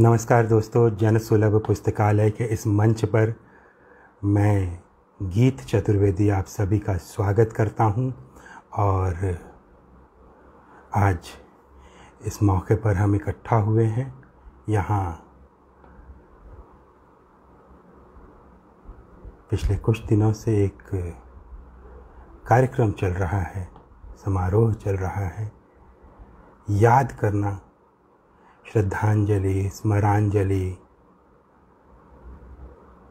नमस्कार दोस्तों जन सुलभ पुस्तकालय के इस मंच पर मैं गीत चतुर्वेदी आप सभी का स्वागत करता हूँ और आज इस मौके पर हम इकट्ठा हुए हैं। यहाँ पिछले कुछ दिनों से एक कार्यक्रम चल रहा है, समारोह चल रहा है। याद करना श्रद्धांजलि स्मरांजलि।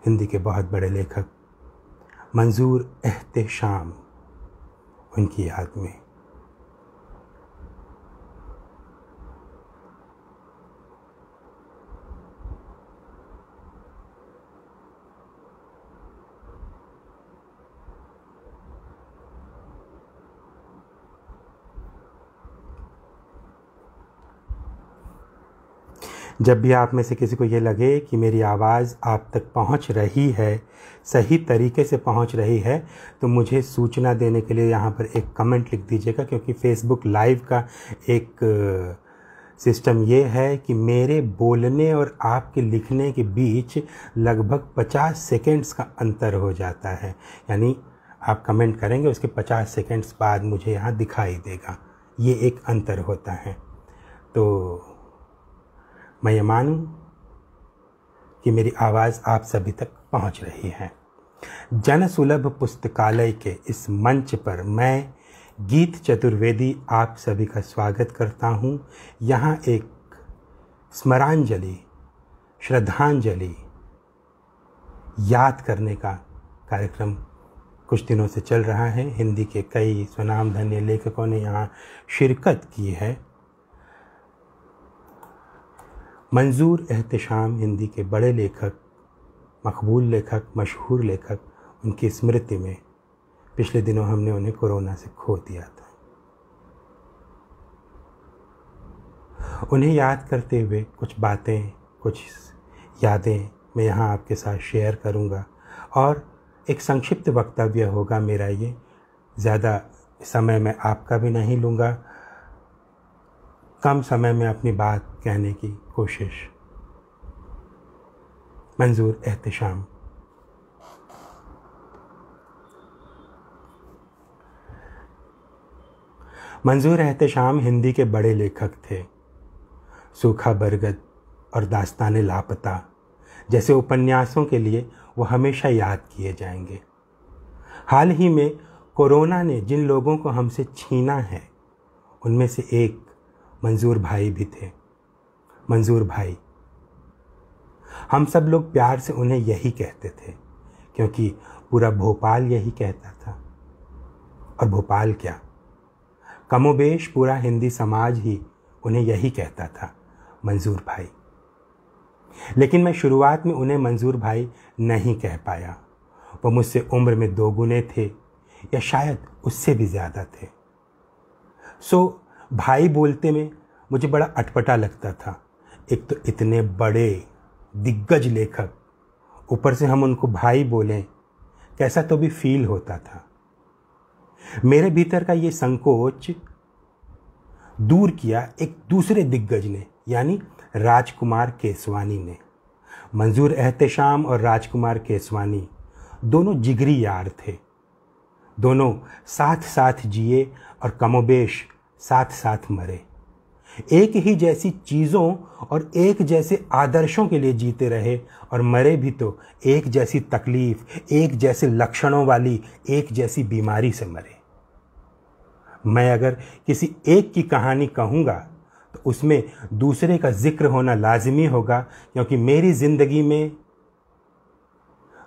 हिंदी के बहुत बड़े लेखक मंजूर एहतेशाम उनकी याद में। जब भी आप में से किसी को ये लगे कि मेरी आवाज़ आप तक पहुँच रही है, सही तरीके से पहुँच रही है तो मुझे सूचना देने के लिए यहाँ पर एक कमेंट लिख दीजिएगा, क्योंकि फेसबुक लाइव का एक सिस्टम ये है कि मेरे बोलने और आपके लिखने के बीच लगभग 50 सेकेंड्स का अंतर हो जाता है। यानी आप कमेंट करेंगे, उसके 50 सेकेंड्स बाद मुझे यहाँ दिखाई देगा। ये एक अंतर होता है। तो मैं ये मानूं कि मेरी आवाज़ आप सभी तक पहुँच रही है। जन सुलभ पुस्तकालय के इस मंच पर मैं गीत चतुर्वेदी आप सभी का स्वागत करता हूँ। यहाँ एक स्मरांजलि, श्रद्धांजलि याद करने का कार्यक्रम कुछ दिनों से चल रहा है। हिंदी के कई स्वनामधन्य लेखकों ने यहाँ शिरकत की है। मंजूर एहतशाम हिंदी के बड़े लेखक, मकबूल लेखक, मशहूर लेखक उनकी स्मृति में पिछले दिनों हमने उन्हें कोरोना से खो दिया था। उन्हें याद करते हुए कुछ बातें, कुछ यादें मैं यहाँ आपके साथ शेयर करूँगा और एक संक्षिप्त वक्तव्य होगा मेरा ये। ज़्यादा समय मैं आपका भी नहीं लूँगा। कम समय में अपनी बात कहने की कोशिश। मंजूर एहतशाम। मंजूर एहतशाम हिंदी के बड़े लेखक थे। सूखा बरगद और दास्तान लापता जैसे उपन्यासों के लिए वो हमेशा याद किए जाएँगे। हाल ही में कोरोना ने जिन लोगों को हमसे छीना है, उनमें से एक मंजूर भाई भी थे। मंजूर भाई। हम सब लोग प्यार से उन्हें यही कहते थे, क्योंकि पूरा भोपाल यही कहता था। और भोपाल क्या? कमोबेश पूरा हिंदी समाज ही उन्हें यही कहता था, मंजूर भाई। लेकिन मैं शुरुआत में उन्हें मंजूर भाई नहीं कह पाया। वो मुझसे उम्र में दो गुने थे, या शायद उससे भी ज़्यादा थे। सो, भाई बोलते में मुझे बड़ा अटपटा लगता था। एक तो इतने बड़े दिग्गज लेखक, ऊपर से हम उनको भाई बोलें, कैसा तो भी फील होता था। मेरे भीतर का ये संकोच दूर किया एक दूसरे दिग्गज ने, यानी राजकुमार केसवानी ने। मंजूर एहतशाम और राजकुमार केसवानी दोनों जिगरी यार थे। दोनों साथ साथ जिए और कमोबेश साथ साथ मरे। एक ही जैसी चीज़ों और एक जैसे आदर्शों के लिए जीते रहे और मरे भी तो एक जैसी तकलीफ़, एक जैसे लक्षणों वाली, एक जैसी बीमारी से मरे। मैं अगर किसी एक की कहानी कहूँगा तो उसमें दूसरे का ज़िक्र होना लाजमी होगा, क्योंकि मेरी ज़िंदगी में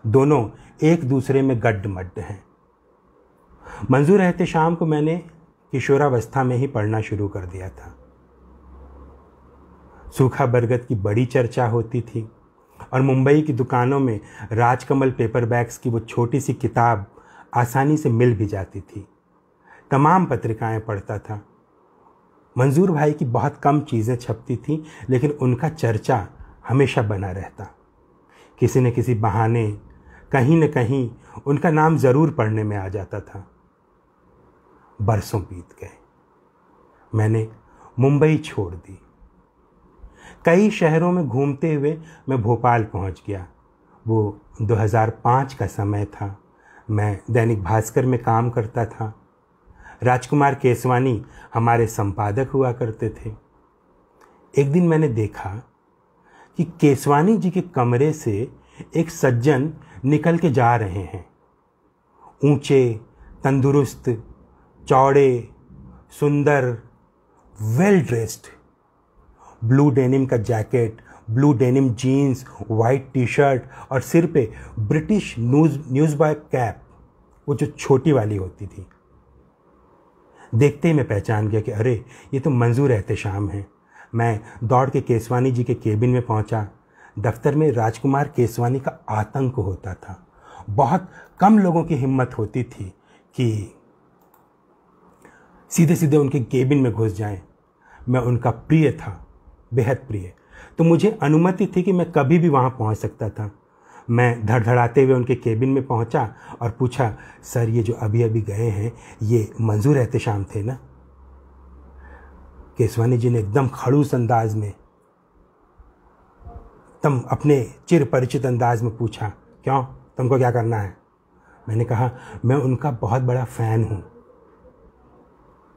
दोनों एक दूसरे में गड्ढ मड्ड हैं। मंजूर एहतशाम को मैंने किशोरावस्था में ही पढ़ना शुरू कर दिया था। सूखा बरगद की बड़ी चर्चा होती थी और मुंबई की दुकानों में राजकमल पेपर बैग्स की वो छोटी सी किताब आसानी से मिल भी जाती थी। तमाम पत्रिकाएँ पढ़ता था। मंजूर भाई की बहुत कम चीज़ें छपती थीं, लेकिन उनका चर्चा हमेशा बना रहता। किसी न किसी बहाने, कहीं न कहीं उनका नाम ज़रूर पढ़ने में आ जाता था। बरसों बीत गए। मैंने मुंबई छोड़ दी। कई शहरों में घूमते हुए मैं भोपाल पहुँच गया। वो 2005 का समय था। मैं दैनिक भास्कर में काम करता था। राजकुमार केसवानी हमारे संपादक हुआ करते थे। एक दिन मैंने देखा कि केसवानी जी के कमरे से एक सज्जन निकल के जा रहे हैं। ऊँचे, तंदुरुस्त, चौड़े, सुंदर वेल ड्रेस्ड ब्लू डेनिम का jacket, blue denim jeans white T shirt और सिर पे British news, news boy cap. वो जो छोटी वाली होती थी। देखते ही मैं पहचान गया कि अरे, ये तो मंजूर एहतशाम हैं। मैं दौड़ के केसवानी जी के केबिन में पहुँचा। दफ्तर में राजकुमार केसवानी का आतंक होता था। बहुत कम लोगों की हिम्मत होती थी कि सीधे सीधे उनके केबिन में घुस जाएँ। मैं उनका प्रिय था। बेहद प्रिय। तो मुझे अनुमति थी कि मैं कभी भी वहाँ पहुँच सकता था। मैं धड़धड़ाते हुए उनके केबिन में पहुँचा और पूछा, सर, ये जो अभी अभी गए हैं, ये मंजूर एहतशाम थे ना? केसवानी जी ने एकदम खड़ूस अंदाज में तम अपने चिर परिचित अंदाज में पूछा, क्यों? तुमको क्या करना है? मैंने कहा, मैं उनका बहुत बड़ा फ़ैन हूँ।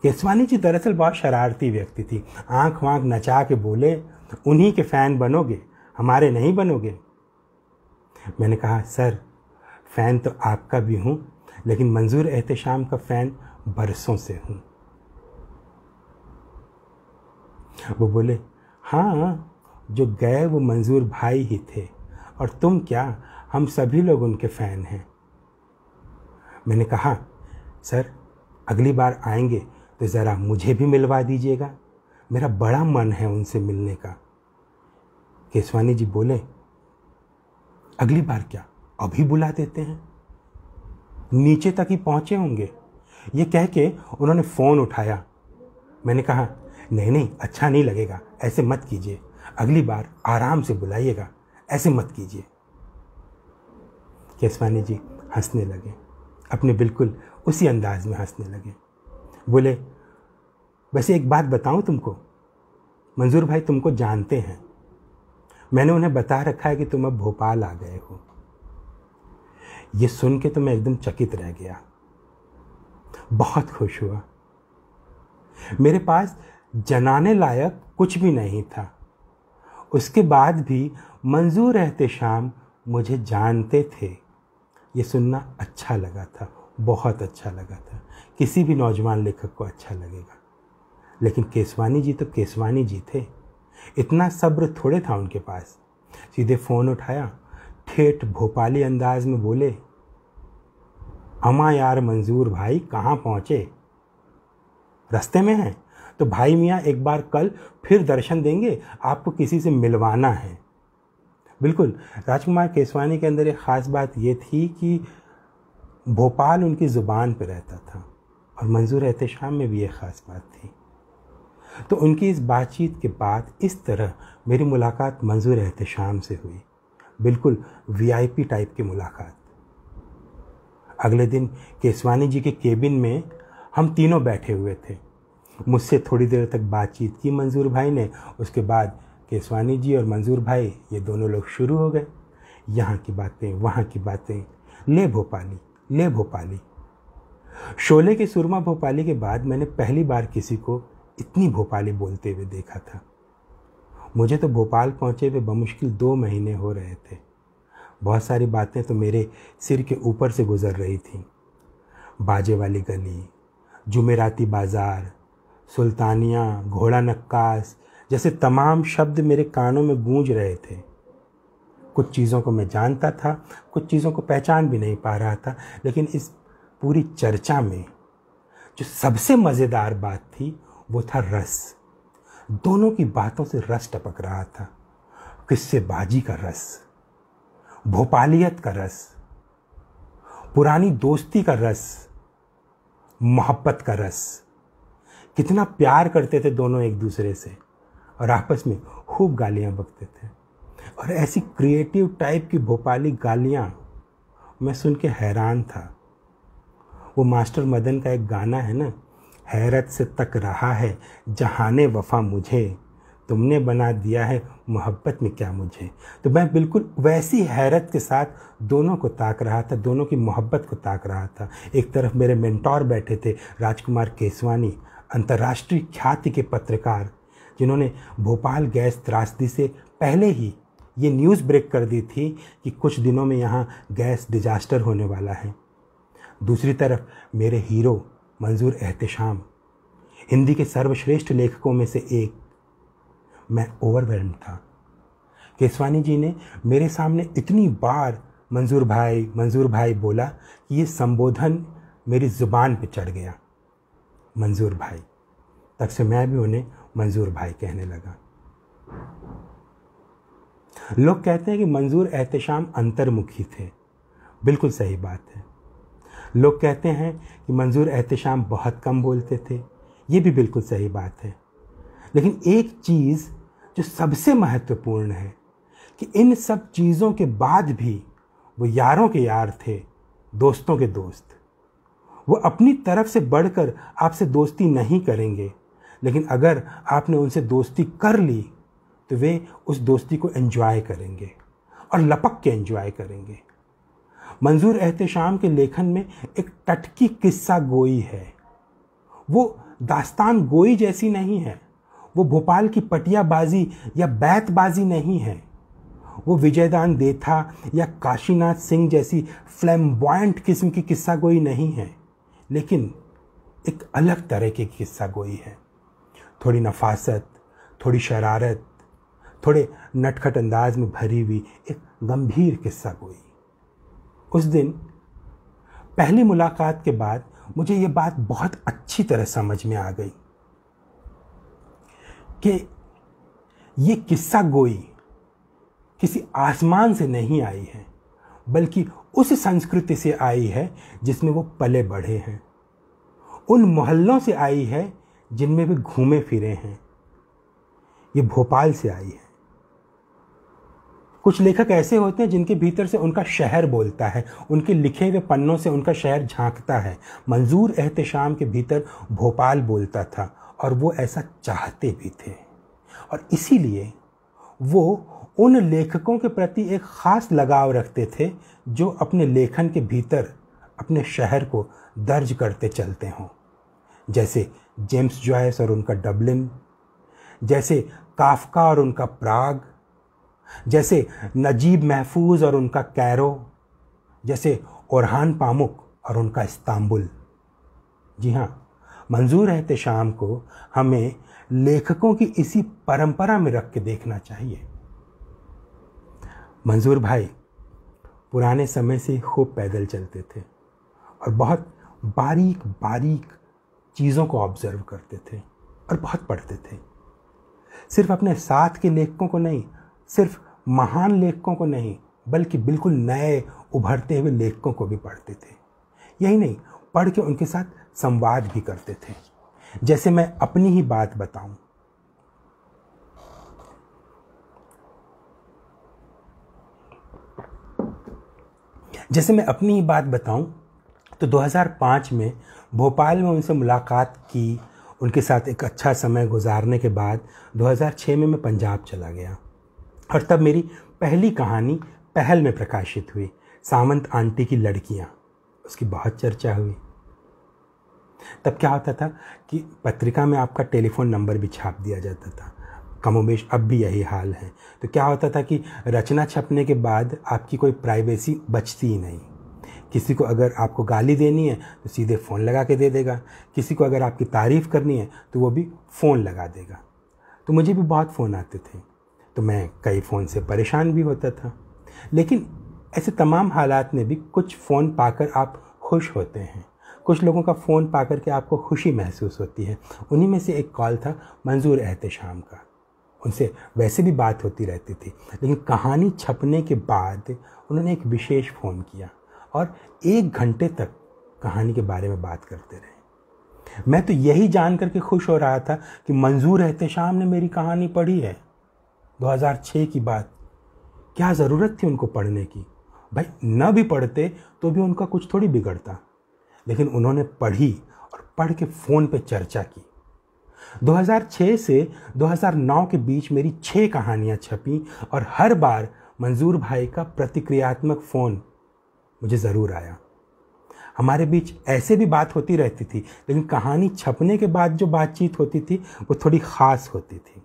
केसवानी जी दरअसल बहुत शरारती व्यक्ति थी। आँख वाँख नचा के बोले, उन्हीं के फ़ैन बनोगे? हमारे नहीं बनोगे? मैंने कहा, सर, फ़ैन तो आपका भी हूँ, लेकिन मंजूर एहतशाम का फ़ैन बरसों से हूँ। वो बोले हाँ जो गए वो मंजूर भाई ही थे, और तुम क्या? हम सभी लोग उनके फ़ैन हैं। मैंने कहा, सर, अगली बार आएँगे तो ज़रा मुझे भी मिलवा दीजिएगा। मेरा बड़ा मन है उनसे मिलने का। केसवानी जी बोले, अगली बार क्या? अभी बुला देते हैं? नीचे तक ही पहुँचे होंगे। ये कह के उन्होंने फ़ोन उठाया। मैंने कहा, नहीं नहीं अच्छा नहीं लगेगा। ऐसे मत कीजिए। अगली बार आराम से बुलाइएगा। ऐसे मत कीजिए। केसवानी जी हंसने लगे। अपने बिल्कुल उसी अंदाज में हंसने लगे। बोले वैसे एक बात बताऊँ तुमको? मंजूर भाई तुमको जानते हैं। मैंने उन्हें बता रखा है कि तुम अब भोपाल आ गए हो। ये सुन के तो मैं एकदम चकित रह गया। बहुत खुश हुआ। मेरे पास जनाने लायक कुछ भी नहीं था। उसके बाद भी मंजूर रहते शाम मुझे जानते थे। ये सुनना अच्छा लगा था, बहुत अच्छा लगा था। किसी भी नौजवान लेखक को अच्छा लगेगा। लेकिन केसवानी जी तो केसवानी जी थे। इतना सब्र थोड़े था उनके पास। सीधे फ़ोन उठाया, ठेठ भोपाली अंदाज में बोले, अमा यार मंजूर भाई कहाँ पहुँचे? रास्ते में हैं? तो भाई मियाँ एक बार कल फिर दर्शन देंगे, आपको किसी से मिलवाना है। बिल्कुल, राजकुमार केसवानी के अंदर एक ख़ास बात ये थी कि भोपाल उनकी ज़ुबान पर रहता था। और मंजूर एहतशाम में भी एक ख़ास बात थी। तो उनकी इस बातचीत के बाद इस तरह मेरी मुलाकात मंजूर एहतशाम से हुई। बिल्कुल वीआईपी टाइप की मुलाकात। अगले दिन केसवानी जी के केबिन में हम तीनों बैठे हुए थे। मुझसे थोड़ी देर तक बातचीत की मंजूर भाई ने, उसके बाद केसवानी जी और मंजूर भाई, ये दोनों लोग शुरू हो गए। यहाँ की बातें, वहाँ की बातें। ले भोपाली ले भोपाली। शोले के सुरमा भोपाली के बाद मैंने पहली बार किसी को इतनी भोपाली बोलते हुए देखा था। मुझे तो भोपाल पहुँचे हुए बमुश्किल दो महीने हो रहे थे। बहुत सारी बातें तो मेरे सिर के ऊपर से गुज़र रही थी। बाजे वाली गली, जुमेराती बाज़ार, सुल्तानिया, घोड़ा नक्काश जैसे तमाम शब्द मेरे कानों में गूंज रहे थे। कुछ चीज़ों को मैं जानता था, कुछ चीज़ों को पहचान भी नहीं पा रहा था, लेकिन इस पूरी चर्चा में जो सबसे मज़ेदार बात थी वो था रस। दोनों की बातों से रस टपक रहा था। किससे बाजी का रस, भोपालियत का रस, पुरानी दोस्ती का रस, मोहब्बत का रस। कितना प्यार करते थे दोनों एक दूसरे से और आपस में खूब गालियाँ बकते थे। और ऐसी क्रिएटिव टाइप की भोपाली गालियाँ मैं सुन के हैरान था। वो मास्टर मदन का एक गाना है ना हैरत से तक रहा है, जहाने वफा मुझे। तुमने बना दिया है मोहब्बत में क्या मुझे? तो मैं बिल्कुल वैसी हैरत के साथ दोनों को ताक रहा था, दोनों की मोहब्बत को ताक रहा था। एक तरफ़ मेरे मेंटोर बैठे थे, राजकुमार केसवानी, अंतर्राष्ट्रीय ख्याति के पत्रकार, जिन्होंने भोपाल गैस त्रासदी से पहले ही ये न्यूज़ ब्रेक कर दी थी कि कुछ दिनों में यहाँ गैस डिजास्टर होने वाला है। दूसरी तरफ़ मेरे हीरो मंजूर एहतशाम। हिंदी के सर्वश्रेष्ठ लेखकों में से एक। मैं ओवरवेल्म था। केसवानी जी ने मेरे सामने इतनी बार मंजूर भाई मंजूर भाई बोला कि ये संबोधन मेरी ज़ुबान पे चढ़ गया। मंजूर भाई। तब से मैं भी उन्हें मंजूर भाई कहने लगा। लोग कहते हैं कि मंजूर एहतशाम अंतर्मुखी थे। बिल्कुल सही बात है। लोग कहते हैं कि मंजूर एहतशाम बहुत कम बोलते थे। ये भी बिल्कुल सही बात है। लेकिन एक चीज़ जो सबसे महत्वपूर्ण है कि इन सब चीज़ों के बाद भी वो यारों के यार थे, दोस्तों के दोस्त। वो अपनी तरफ़ से बढ़कर आपसे दोस्ती नहीं करेंगे, लेकिन अगर आपने उनसे दोस्ती कर ली तो वे उस दोस्ती को एंजॉय करेंगे और लपक के एंजॉय करेंगे। मंजूर एहतशाम के लेखन में एक टटकी किस्सा गोई है। वो दास्तान गोई जैसी नहीं है। वो भोपाल की पटियाबाजी या बैतबाजी नहीं है। वो विजयदान देथा या काशीनाथ सिंह जैसी फ्लैम्बॉयंट किस्म की किस्सा गोई नहीं है। लेकिन एक अलग तरह की किस्सा गोई है। थोड़ी नफासत, थोड़ी शरारत, थोड़े नटखट अंदाज में भरी हुई एक गंभीर किस्सा गोई। उस दिन, पहली मुलाकात के बाद मुझे ये बात बहुत अच्छी तरह समझ में आ गई कि ये किस्सा गोई किसी आसमान से नहीं आई है, बल्कि उस संस्कृति से आई है जिसमें वो पले बढ़े हैं। उन मोहल्लों से आई है जिनमें वे घूमे फिरे हैं। ये भोपाल से आई है। कुछ लेखक ऐसे होते हैं जिनके भीतर से उनका शहर बोलता है, उनके लिखे हुए पन्नों से उनका शहर झांकता है। मंजूर एहतशाम के भीतर भोपाल बोलता था और वो ऐसा चाहते भी थे। और इसीलिए वो उन लेखकों के प्रति एक ख़ास लगाव रखते थे जो अपने लेखन के भीतर, अपने शहर को दर्ज करते चलते हों। जैसे जेम्स जॉयस और उनका डबलिन, जैसे काफका और उनका प्राग जैसे नजीब महफूज और उनका कैरो, जैसे ओरहान पामुक और उनका इस्तांबुल। जी हाँ मंजूर रहते शाम को हमें लेखकों की इसी परंपरा में रख के देखना चाहिए। मंजूर भाई, पुराने समय से खूब पैदल चलते थे और बहुत बारीक बारीक चीज़ों को ऑब्ज़र्व करते थे और बहुत पढ़ते थे। सिर्फ़ अपने साथ के लेखकों को नहीं सिर्फ़ महान लेखकों को नहीं, बल्कि बिल्कुल नए, उभरते हुए लेखकों को भी पढ़ते थे। यही नहीं, पढ़ के उनके साथ संवाद भी करते थे। जैसे मैं अपनी ही बात बताऊँ। जैसे मैं अपनी ही बात बताऊँ तो 2005 में भोपाल में उनसे मुलाकात की, उनके साथ एक अच्छा समय गुजारने के बाद 2006 में मैं पंजाब चला गया। और तब मेरी पहली कहानी पहल में प्रकाशित हुई सामंत आंटी की लड़कियाँ। उसकी बहुत चर्चा हुई। तब क्या होता था कि पत्रिका में आपका टेलीफोन नंबर भी छाप दिया जाता था। कमोबेश अब भी यही हाल है। तो क्या होता था कि रचना छपने के बाद आपकी कोई प्राइवेसी बचती ही नहीं। किसी को अगर आपको गाली देनी है तो सीधे फ़ोन लगा के दे देगा। किसी को अगर आपकी तारीफ़ करनी है तो वो भी फ़ोन लगा देगा। तो मुझे भी बहुत फ़ोन आते थे। तो मैं कई फ़ोन से परेशान भी होता था। लेकिन ऐसे तमाम हालात में भी कुछ फ़ोन पाकर आप खुश होते हैं। कुछ लोगों का फ़ोन पा कर के आपको खुशी महसूस होती है। उन्हीं में से एक कॉल था मंजूर एहतशाम का। उनसे वैसे भी बात होती रहती थी, लेकिन कहानी छपने के बाद उन्होंने एक विशेष फ़ोन किया और एक घंटे तक कहानी के बारे में बात करते रहे। मैं तो यही जान करके खुश हो रहा था कि मंजूर एहतशाम ने मेरी कहानी पढ़ी है। 2006 की बात। क्या ज़रूरत थी उनको पढ़ने की? भाई, न भी पढ़ते तो भी उनका कुछ थोड़ी बिगड़ता। लेकिन उन्होंने पढ़ी और पढ़ के फ़ोन पे चर्चा की। 2006 से 2009 के बीच मेरी छः कहानियाँ छपी और हर बार मंजूर भाई का प्रतिक्रियात्मक फ़ोन मुझे ज़रूर आया। हमारे बीच ऐसे भी बात होती रहती थी, लेकिन कहानी छपने के बाद जो बातचीत होती थी, वो थोड़ी ख़ास होती थी।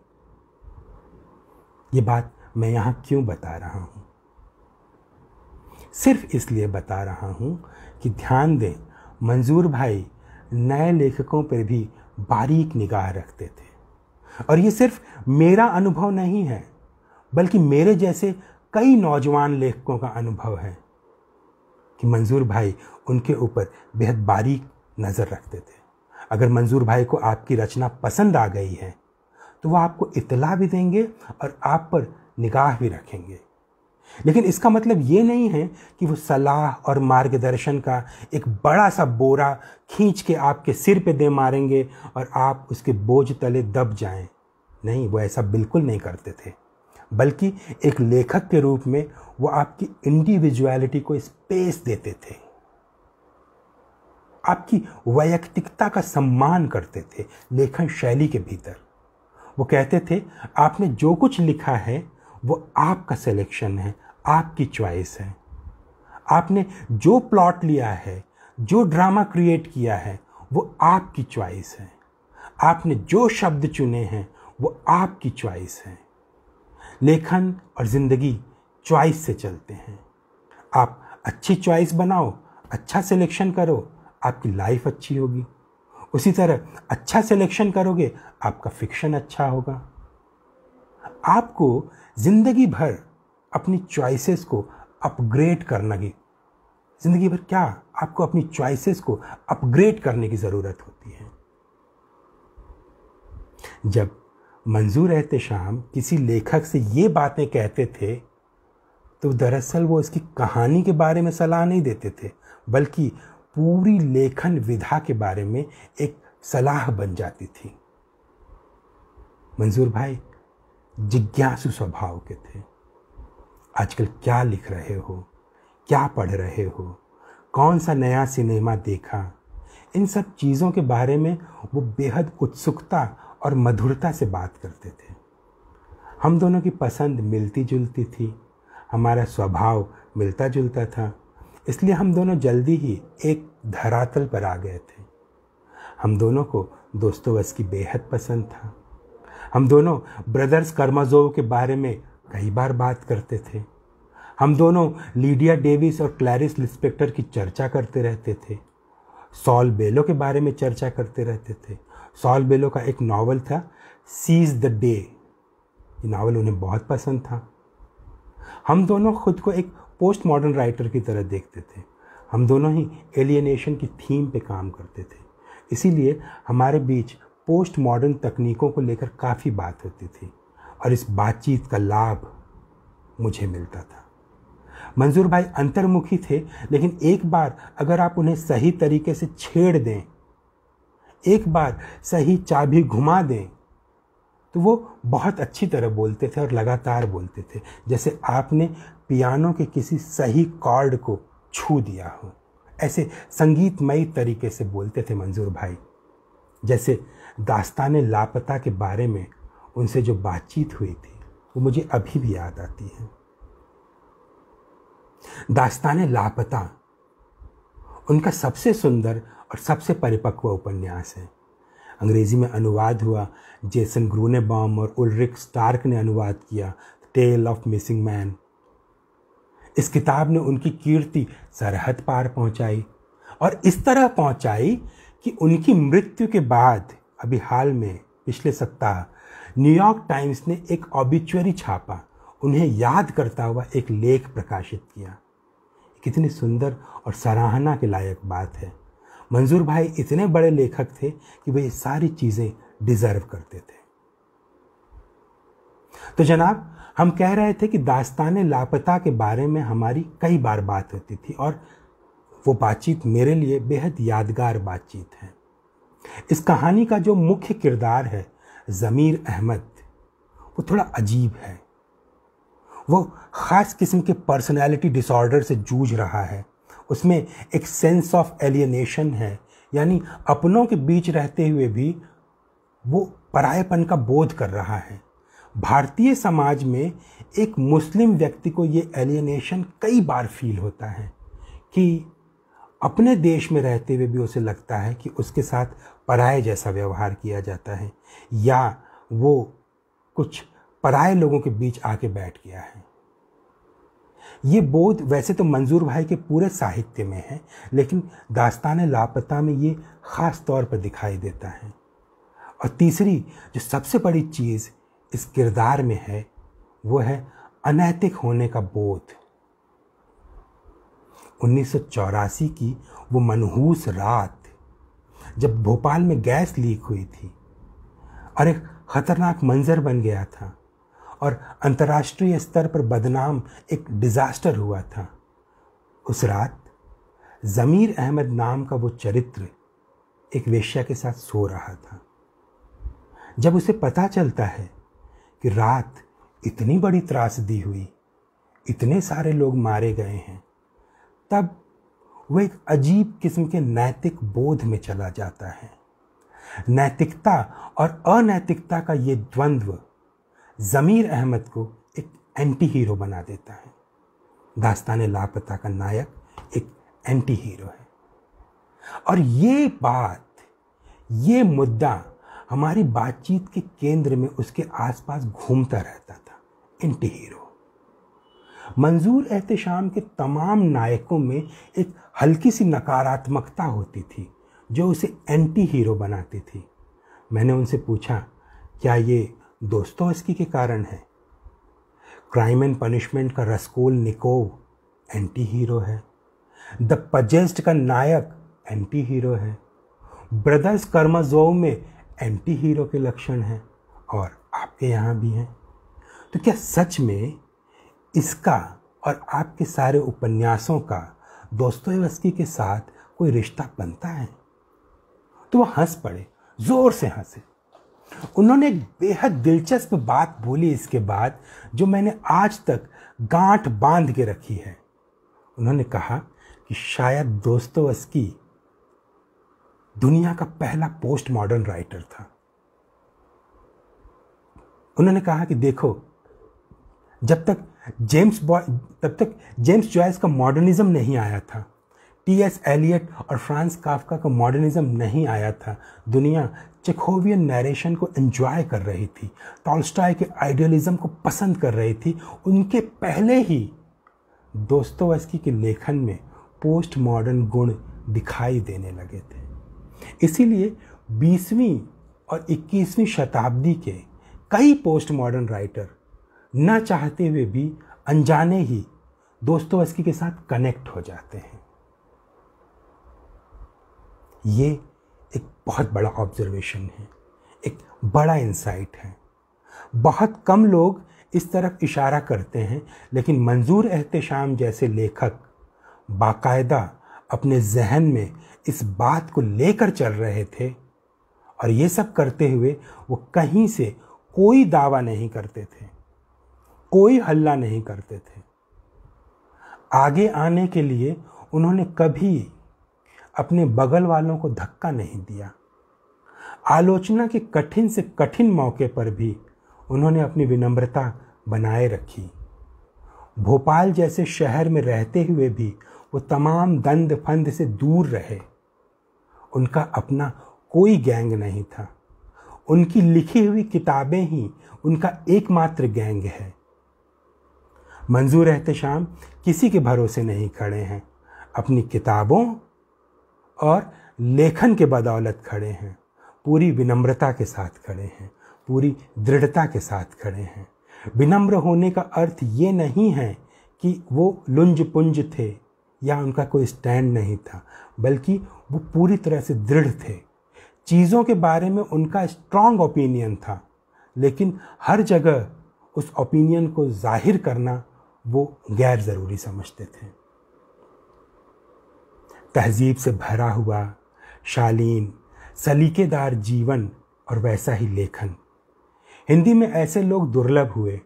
ये बात मैं यहाँ क्यों बता रहा हूँ? सिर्फ़ इसलिए बता रहा हूँ कि ध्यान दें, मंजूर भाई नए लेखकों पर भी बारीक निगाह रखते थे। और ये सिर्फ़ मेरा अनुभव नहीं है, बल्कि मेरे जैसे कई नौजवान लेखकों का अनुभव है कि मंजूर भाई उनके ऊपर बेहद बारीक नज़र रखते थे। अगर मंजूर भाई को आपकी रचना पसंद आ गई है तो वह आपको इतला भी देंगे और आप पर निगाह भी रखेंगे। लेकिन इसका मतलब ये नहीं है कि वो सलाह और मार्गदर्शन का एक बड़ा सा बोरा खींच के आपके सिर पे दे मारेंगे और आप उसके बोझ तले दब जाएँ। नहीं, वो ऐसा बिल्कुल नहीं करते थे। बल्कि एक लेखक के रूप में वो आपकी इंडिविजुअलिटी को स्पेस देते थे। आपकी वैयक्तिकता का सम्मान करते थे लेखन शैली के भीतर। वो कहते थे, आपने जो कुछ लिखा है, वो आपका सिलेक्शन है, आपकी चॉइस है। आपने जो प्लॉट लिया है, जो ड्रामा क्रिएट किया है, वो आपकी चॉइस है। आपने जो शब्द चुने हैं, वो आपकी चॉइस है। लेखन और ज़िंदगी चॉइस से चलते हैं। आप अच्छी चॉइस बनाओ अच्छा सिलेक्शन करो, आपकी लाइफ अच्छी होगी। उसी तरह अच्छा सिलेक्शन करोगे, आपका फिक्शन अच्छा होगा। आपको ज़िंदगी भर अपनी चॉइसेस को अपग्रेड करना की ज़िंदगी भर क्या? आपको अपनी चॉइसेस को अपग्रेड करने की ज़रूरत होती है। जब मंजूर एहतशाम किसी लेखक से ये बातें कहते थे तो दरअसल वो इसकी कहानी के बारे में सलाह नहीं देते थे, बल्कि पूरी लेखन विधा के बारे में एक सलाह बन जाती थी। मंजूर भाई, जिज्ञासु स्वभाव के थे। आजकल क्या लिख रहे हो? क्या पढ़ रहे हो? कौन सा नया सिनेमा देखा? इन सब चीज़ों के बारे में वो बेहद उत्सुकता और मधुरता से बात करते थे। हम दोनों की पसंद मिलती जुलती थी। हमारा स्वभाव मिलता जुलता था। इसलिए हम दोनों जल्दी ही एक धरातल पर आ गए थे। हम दोनों को दोस्तोवस की बेहद पसंद था। हम दोनों ब्रदर्स कर्माजोव के बारे में कई बार बात करते थे। हम दोनों लीडिया डेविस और क्लैरिस लिस्पेक्टर की चर्चा करते रहते थे। सॉल बेलो के बारे में चर्चा करते रहते थे। सॉल बेलो का एक नावल था सीज द डे ये नावल उन्हें बहुत पसंद था। हम दोनों खुद को एक पोस्ट मॉडर्न राइटर की तरह देखते थे। हम दोनों ही एलियनेशन की थीम पे काम करते थे। इसीलिए हमारे बीच पोस्ट मॉडर्न तकनीकों को लेकर काफ़ी बात होती थी और इस बातचीत का लाभ मुझे मिलता था। मंजूर भाई अंतर्मुखी थे, लेकिन एक बार अगर आप उन्हें सही तरीके से छेड़ दें, एक बार सही चाबी घुमा दें तो वो बहुत अच्छी तरह बोलते थे और लगातार बोलते थे। जैसे आपने पियानो के किसी सही कॉर्ड को छू दिया हो, ऐसे संगीतमयी तरीके से बोलते थे मंजूर भाई। जैसे दास्तान लापता के बारे में उनसे जो बातचीत हुई थी, वो मुझे अभी भी याद आती है। दास्तान लापता, उनका सबसे सुंदर और सबसे परिपक्व उपन्यास है। अंग्रेज़ी में अनुवाद हुआ। जेसन ग्रूनेबॉम और उलरिक स्टार्क ने अनुवाद किया, टेल ऑफ़ मिसिंग मैन। इस किताब ने उनकी कीर्ति सरहद पार पहुंचाई और इस तरह पहुंचाई कि उनकी मृत्यु के बाद, अभी हाल में, पिछले सप्ताह न्यूयॉर्क टाइम्स ने एक ऑबिचुअरी छापा, उन्हें याद करता हुआ एक लेख प्रकाशित किया। कितनी सुंदर और सराहना के लायक बात है। मंजूर भाई इतने बड़े लेखक थे कि वे सारी चीज़ें डिज़र्व करते थे। तो जनाब, हम कह रहे थे कि दास्तान लापता के बारे में हमारी कई बार बात होती थी और वो बातचीत मेरे लिए बेहद यादगार बातचीत है। इस कहानी का जो मुख्य किरदार है, ज़मीर अहमद, वो थोड़ा अजीब है। वो ख़ास किस्म के पर्सनैलिटी डिसऑर्डर से जूझ रहा है। उसमें एक सेंस ऑफ़ एलियनेशन है। यानी अपनों के बीच रहते हुए भी वो परायपन का बोध कर रहा है। भारतीय समाज में एक मुस्लिम व्यक्ति को ये एलियनेशन कई बार फील होता है कि अपने देश में रहते हुए भी उसे लगता है कि उसके साथ पराये जैसा व्यवहार किया जाता है। या वो कुछ पराये लोगों के बीच आके बैठ गया है। ये बोध वैसे तो मंजूर भाई के पूरे साहित्य में है, लेकिन दास्तान लापता में ये ख़ास तौर पर दिखाई देता है। और तीसरी जो सबसे बड़ी चीज़ इस किरदार में है, वो है अनैतिक होने का बोध। उन्नीस सौ चौरासी की वो मनहूस रात, जब भोपाल में गैस लीक हुई थी और एक ख़तरनाक मंजर बन गया था और अंतर्राष्ट्रीय स्तर पर बदनाम एक डिज़ास्टर हुआ था। उस रात, ज़मीर अहमद नाम का वो चरित्र एक वेश्या के साथ सो रहा था। जब उसे पता चलता है कि रात इतनी बड़ी त्रासदी हुई, इतने सारे लोग मारे गए हैं, तब वह एक अजीब किस्म के नैतिक बोध में चला जाता है। नैतिकता और अनैतिकता का ये द्वंद्व ज़मीर अहमद को एक एंटी हीरो बना देता है। दास्तान लापता का नायक एक एंटी हीरो है। और ये बात, ये मुद्दा हमारी बातचीत के केंद्र में उसके आसपास घूमता रहता था, एंटी हीरो। मंजूर एहतशाम के तमाम नायकों में एक हल्की सी नकारात्मकता होती थी, जो उसे एंटी हीरो बनाती थी। मैंने उनसे पूछा, क्या ये दोस्तोवस्की के कारण है। क्राइम एंड पनिशमेंट का रसकोल निकोव एंटी हीरो है। द पजेस्ट का नायक एंटी हीरो है। ब्रदर्स कर्माजोव में एंटी हीरो के लक्षण हैं और आपके यहाँ भी हैं। तो क्या सच में इसका और आपके सारे उपन्यासों का दोस्तोवस्की के साथ कोई रिश्ता बनता है? तो वह हंस पड़े, ज़ोर से हंसे। उन्होंने एक बेहद दिलचस्प बात बोली इसके बाद, जो मैंने आज तक गांठ बाँध के रखी है। उन्होंने कहा कि शायद दोस्तों दोस्तोवस्की दुनिया का पहला पोस्ट मॉडर्न राइटर था। उन्होंने कहा कि देखो, जब तक जेम्स बॉय तब तक जेम्स जॉयस का मॉडर्निज्म नहीं आया था टी एस एलियट और फ्रांस काफका का मॉडर्निज्म नहीं आया था। दुनिया चेखोवियन नरेशन को एंजॉय कर रही थी। टॉलस्टाय के आइडियलिज्म को पसंद कर रही थी। उनके पहले ही दोस्तोवस्की के लेखन में पोस्ट मॉडर्न गुण दिखाई देने लगे थे। इसीलिए 20वीं और 21वीं शताब्दी के कई पोस्ट मॉडर्न राइटर न चाहते हुए भी अनजाने ही दोस्तोवस्की के साथ कनेक्ट हो जाते हैं। ये एक बहुत बड़ा ऑब्जर्वेशन है, एक बड़ा इंसाइट है। बहुत कम लोग इस तरफ़ इशारा करते हैं, लेकिन मंजूर एहतशाम जैसे लेखक बाकायदा अपने जहन में इस बात को लेकर चल रहे थे और ये सब करते हुए वो कहीं से कोई दावा नहीं करते थे, कोई हल्ला नहीं करते थे। आगे आने के लिए उन्होंने कभी अपने बगल वालों को धक्का नहीं दिया। आलोचना के कठिन से कठिन मौके पर भी उन्होंने अपनी विनम्रता बनाए रखी। भोपाल जैसे शहर में रहते हुए भी वो तमाम दंद फंद से दूर रहे। उनका अपना कोई गैंग नहीं था। उनकी लिखी हुई किताबें ही उनका एकमात्र गैंग है। मंजूर एहतशाम किसी के भरोसे नहीं खड़े हैं। अपनी किताबों और लेखन के बदौलत खड़े हैं। पूरी विनम्रता के साथ खड़े हैं। पूरी दृढ़ता के साथ खड़े हैं। विनम्र होने का अर्थ ये नहीं है कि वो लुंज पुंज थे या उनका कोई स्टैंड नहीं था, बल्कि वो पूरी तरह से दृढ़ थे। चीज़ों के बारे में उनका स्ट्रॉन्ग ओपिनियन था, लेकिन हर जगह उस ओपिनियन को ज़ाहिर करना वो गैर ज़रूरी समझते थे। तहजीब से भरा हुआ, शालीन, सलीकेदार जीवन और वैसा ही लेखन। हिंदी में ऐसे लोग दुर्लभ हुए।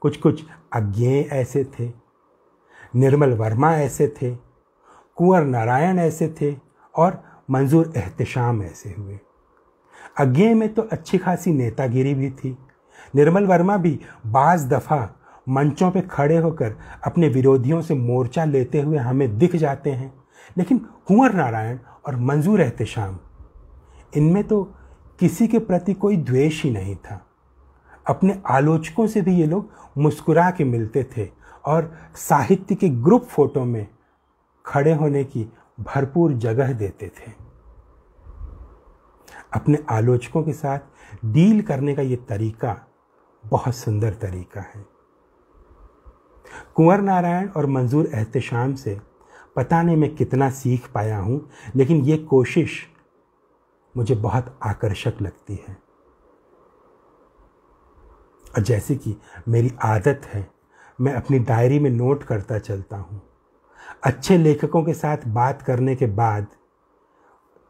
कुछ कुछ अज्ञेय ऐसे थे। निर्मल वर्मा ऐसे थे। कुंवर नारायण ऐसे थे और मंजूर एहतशाम ऐसे हुए। अज्ञे में तो अच्छी खासी नेतागिरी भी थी। निर्मल वर्मा भी बाज दफ़ा मंचों पे खड़े होकर अपने विरोधियों से मोर्चा लेते हुए हमें दिख जाते हैं। लेकिन कुंवर नारायण और मंजूर एहतशाम, इनमें तो किसी के प्रति कोई द्वेष ही नहीं था। अपने आलोचकों से भी ये लोग मुस्कुरा के मिलते थे और साहित्य के ग्रुप फ़ोटो में खड़े होने की भरपूर जगह देते थे। अपने आलोचकों के साथ डील करने का ये तरीका बहुत सुंदर तरीका है। कुंवर नारायण और मंजूर एहतशाम से पता नहीं मैं कितना सीख पाया हूँ, लेकिन ये कोशिश मुझे बहुत आकर्षक लगती है। और जैसे कि मेरी आदत है, मैं अपनी डायरी में नोट करता चलता हूँ। अच्छे लेखकों के साथ बात करने के बाद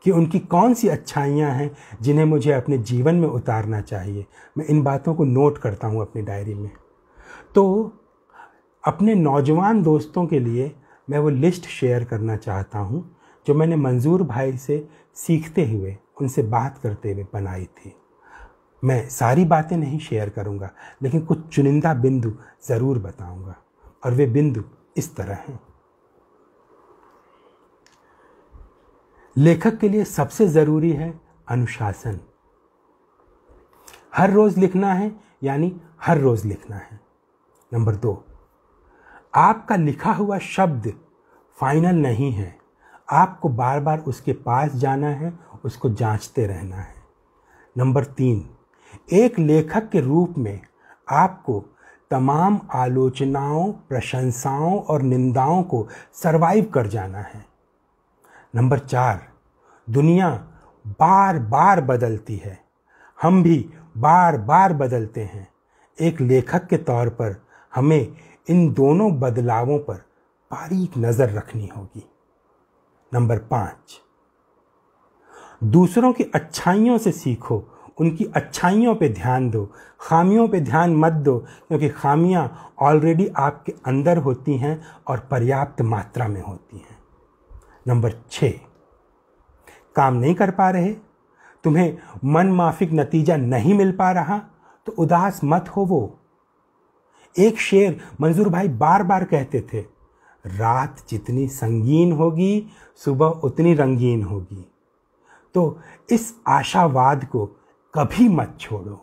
कि उनकी कौन सी अच्छाइयाँ हैं जिन्हें मुझे अपने जीवन में उतारना चाहिए, मैं इन बातों को नोट करता हूँ अपनी डायरी में। तो अपने नौजवान दोस्तों के लिए मैं वो लिस्ट शेयर करना चाहता हूँ, जो मैंने मंजूर भाई से सीखते हुए, उनसे बात करते हुए बनाई थी। मैं सारी बातें नहीं शेयर करूँगा, लेकिन कुछ चुनिंदा बिंदु ज़रूर बताऊँगा, और वे बिंदु इस तरह हैं। लेखक के लिए सबसे ज़रूरी है अनुशासन। हर रोज़ लिखना है, यानी हर रोज़ लिखना है। नंबर दो आपका लिखा हुआ शब्द फाइनल नहीं है। आपको बार बार उसके पास जाना है, उसको जांचते रहना है। नंबर तीन, एक लेखक के रूप में आपको तमाम आलोचनाओं, प्रशंसाओं और निंदाओं को सरवाइव कर जाना है। नंबर चार, दुनिया बार बार बदलती है। हम भी बार बार बदलते हैं। एक लेखक के तौर पर हमें इन दोनों बदलावों पर बारीक नज़र रखनी होगी। नंबर पाँच। दूसरों की अच्छाइयों से सीखो, उनकी अच्छाइयों पे ध्यान दो, खामियों पे ध्यान मत दो, क्योंकि खामियाँ ऑलरेडी आपके अंदर होती हैं और पर्याप्त मात्रा में होती हैं। नंबर छ काम नहीं कर पा रहे, तुम्हें मन माफिक नतीजा नहीं मिल पा रहा तो उदास मत हो वो एक शेर मंजूर भाई बार बार कहते थे, रात जितनी संगीन होगी, सुबह उतनी रंगीन होगी। तो इस आशावाद को कभी मत छोड़ो।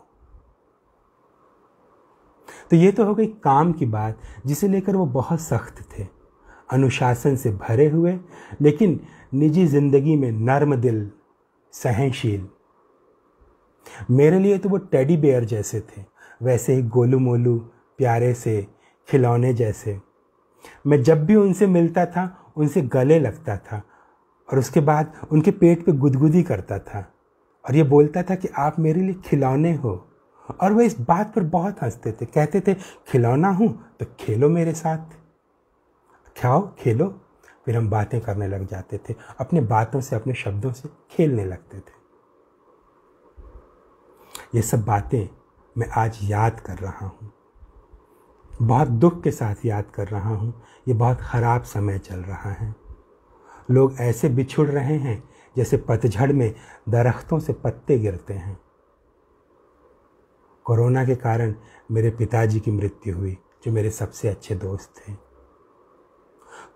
तो ये तो हो गई काम की बात, जिसे लेकर वो बहुत सख्त थे। अनुशासन से भरे हुए, लेकिन निजी ज़िंदगी में नर्म दिल, सहनशील। मेरे लिए तो वो टेडी बेयर जैसे थे, वैसे ही गोलू मोलू प्यारे से, खिलौने जैसे। मैं जब भी उनसे मिलता था, उनसे गले लगता था और उसके बाद उनके पेट पे गुदगुदी करता था और ये बोलता था कि आप मेरे लिए खिलौने हो। और वह इस बात पर बहुत हँसते थे। कहते थे, खिलौना हूँ तो खेलो मेरे साथ। खाओ, खेलो। फिर हम बातें करने लग जाते थे। अपने बातों से, अपने शब्दों से खेलने लगते थे। ये सब बातें मैं आज याद कर रहा हूँ। बहुत दुख के साथ याद कर रहा हूँ। ये बहुत ख़राब समय चल रहा है। लोग ऐसे बिछुड़ रहे हैं, जैसे पतझड़ में दरख्तों से पत्ते गिरते हैं। कोरोना के कारण मेरे पिताजी की मृत्यु हुई, जो मेरे सबसे अच्छे दोस्त थे।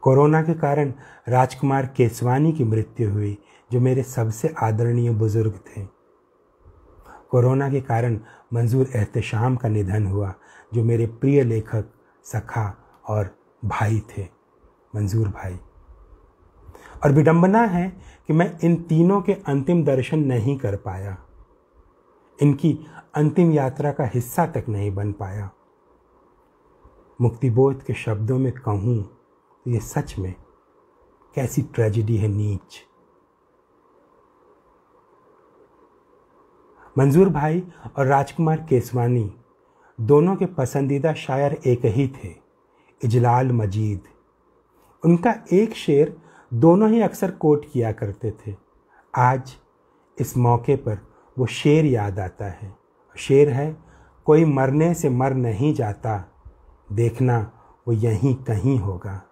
कोरोना के कारण राजकुमार केसवानी की मृत्यु हुई, जो मेरे सबसे आदरणीय बुज़ुर्ग थे। कोरोना के कारण मंजूर एहतशाम का निधन हुआ जो मेरे प्रिय लेखक, सखा और भाई थे, मंजूर भाई। और विडंबना है कि मैं इन तीनों के अंतिम दर्शन नहीं कर पाया। इनकी अंतिम यात्रा का हिस्सा तक नहीं बन पाया। मुक्तिबोध के शब्दों में कहूँ तो ये सच में कैसी ट्रेजिडी है नीच। मंजूर भाई और राजकुमार केसवानी दोनों के पसंदीदा शायर एक ही थे, इजलाल मजीद। उनका एक शेर दोनों ही अक्सर कोट किया करते थे। आज, इस मौके पर वो शेर याद आता है। शेर है, कोई मरने से मर नहीं जाता, देखना वो यहीं कहीं होगा।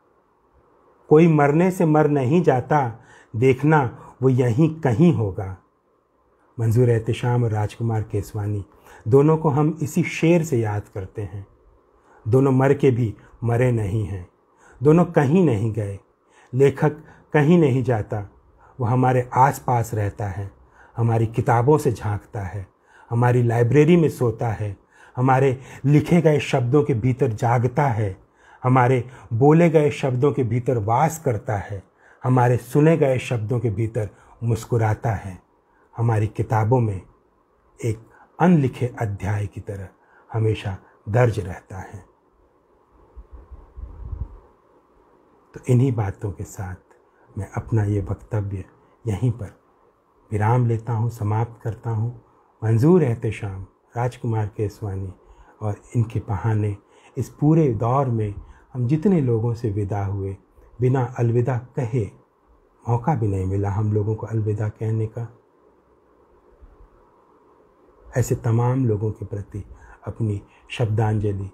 कोई मरने से मर नहीं जाता, देखना वो यहीं कहीं होगा। मंजूर एहतशाम और राजकुमार केसवानी दोनों को हम इसी शेर से याद करते हैं। दोनों मर के भी मरे नहीं हैं। दोनों कहीं नहीं गए। लेखक कहीं नहीं जाता। वो हमारे आसपास रहता है। हमारी किताबों से झांकता है। हमारी लाइब्रेरी में सोता है। हमारे लिखे गए शब्दों के भीतर जागता है। हमारे बोले गए शब्दों के भीतर वास करता है। हमारे सुने गए शब्दों के भीतर मुस्कुराता है। हमारी किताबों में एक अनलिखे अध्याय की तरह हमेशा दर्ज रहता है। तो इन्हीं बातों के साथ मैं अपना ये वक्तव्य यहीं पर विराम लेता हूँ, समाप्त करता हूँ। मंजूर एहतशाम राजकुमार केसवानी और इनके बहाने इस पूरे दौर में हम जितने लोगों से विदा हुए, बिना अलविदा कहे मौका भी नहीं मिला हम लोगों को अलविदा कहने का। ऐसे तमाम लोगों के प्रति अपनी शब्दांजलि,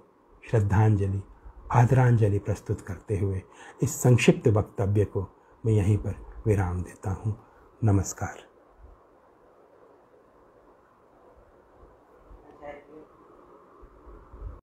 श्रद्धांजलि, आदरांजलि प्रस्तुत करते हुए इस संक्षिप्त वक्तव्य को मैं यहीं पर विराम देता हूँ। नमस्कार।